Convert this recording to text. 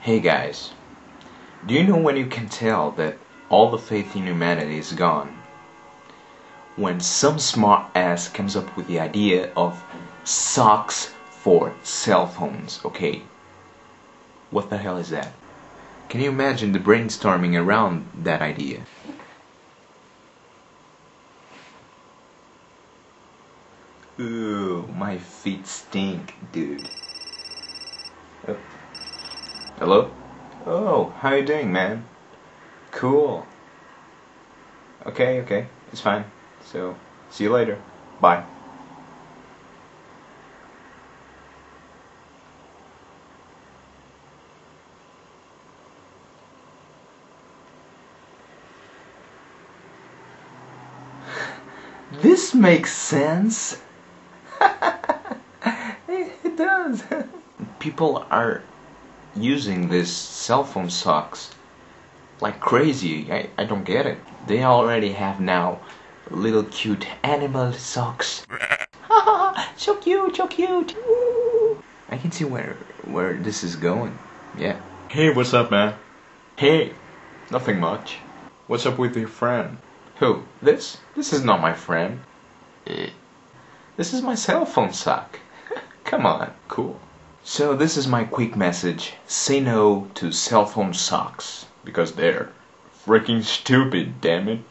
Hey guys, do you know when you can tell that all the faith in humanity is gone? When some smart ass comes up with the idea of socks for cell phones, okay? What the hell is that? Can you imagine the brainstorming around that idea? Ooh, my feet stink, dude. Hello? Oh, how you doing, man? Cool. Okay, okay, it's fine. So, see you later. Bye. This makes sense. it does. People are using these cell phone socks like crazy. I, I don't get it. They already have now little cute animal socks. so cute, so cute. I can see where where this is going. Yeah. Hey, what's up, man? Hey, nothing much. What's up with your friend? Who? This? This is not my friend. Eh, This is my cell phone sock. Come on, cool. So this is my quick message. Say no to cell phone socks because they're freaking stupid, damn it.